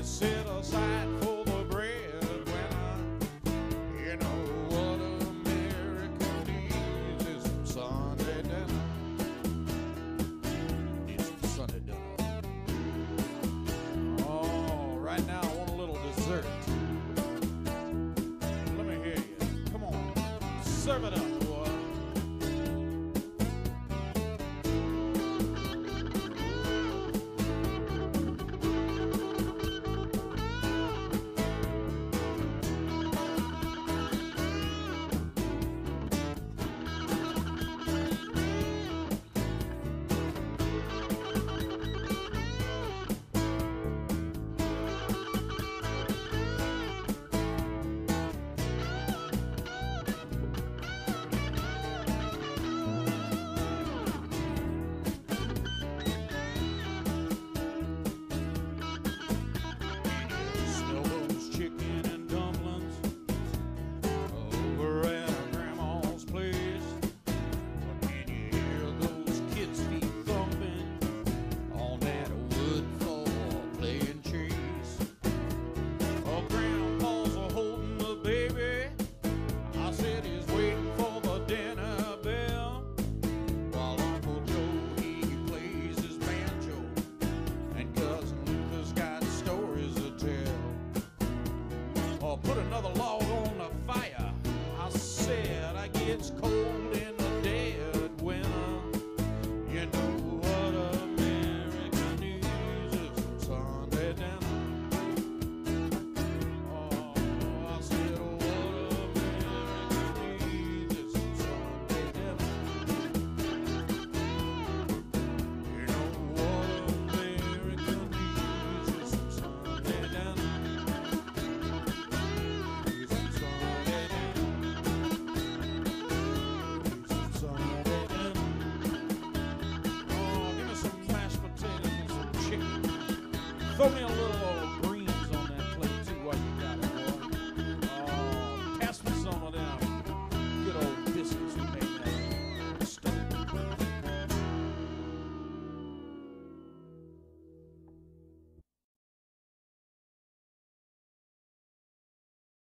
is set aside for the breadwinner. you know what America needs is some Sunday dinner. Needs some Sunday dinner. Oh, right now I want a little dessert. Let me hear you. Come on, serve it up. Vamos, Melo!